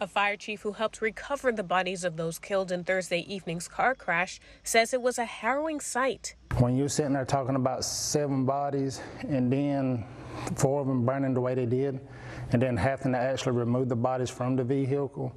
A fire chief who helped recover the bodies of those killed in Thursday evening's car crash says it was a harrowing sight. When you're sitting there talking about seven bodies and then four of them burning the way they did, and then having to actually remove the bodies from the vehicle,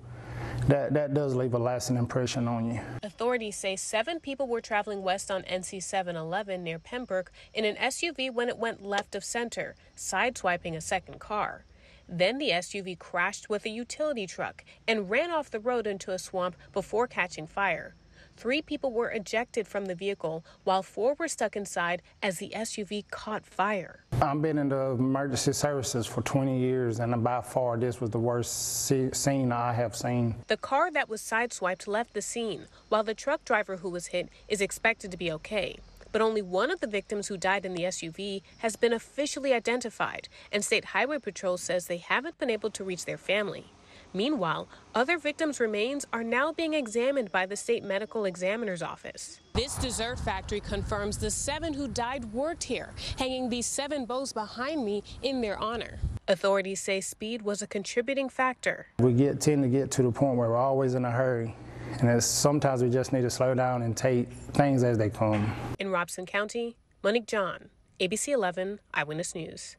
that, that does leave a lasting impression on you. Authorities say seven people were traveling west on NC 711 near Pembroke in an SUV when it went left of center, sideswiping a second car. Then the SUV crashed with a utility truck and ran off the road into a swamp before catching fire. Three people were ejected from the vehicle while four were stuck inside as the SUV caught fire. I've been in the emergency services for 20 years, and by far, this was the worst scene I have seen. The car that was sideswiped left the scene, while the truck driver who was hit is expected to be okay but only one of the victims who died in the SUV has been officially identified, and State Highway Patrol says they haven't been able to reach their family. Meanwhile, other victims' remains are now being examined by the state medical examiner's office. This dessert factory confirms the seven who died worked here, hanging these seven bows behind me in their honor. Authorities say speed was a contributing factor. We get tend to get to the point where we're always in a hurry. And sometimes we just need to slow down and take things as they come. In Robeson County, Monique John, ABC 11 Eyewitness News.